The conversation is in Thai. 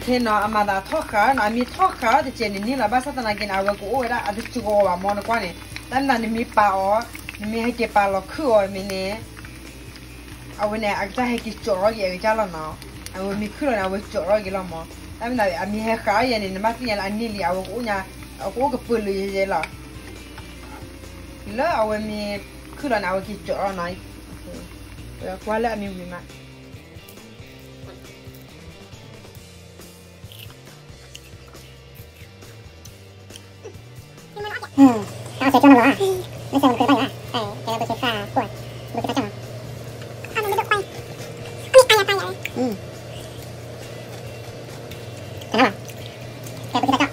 เทนออามาดาทอขานามีทอขาแต่เจนี่นี่ละบ้าสัตนากินอาวกูโอ้ยละอาทิจูโกวามอนกว่านี่ด้านนั้นมีปลาอ๋อมีให้เก็บปลาหลอกคืออ๋อมีเนี่ยเอาว้เนี่ยอาจจะให้กินจ่อเยอะจ้าละเนาะเอามีคือเราเอาจ่อเยอะละมั้งแล้วมันอามีให้ขาอย่านี้มาที่ยนอันนี้เลยอากูเนี่ยอากูกัปืนเลยเยอะละแล้วเอาไว้มีคือเรเอาไว้กินจ่อหน่อแล้วว่าแล้วมีมั้ย 嗯，然后谁装那么啊？那嘿，没，我们可以发言啊。对，给他不接，看过来，我们给他叫了。好，我们这个发言，发言，发。嗯，等一下吧，给不接，他叫。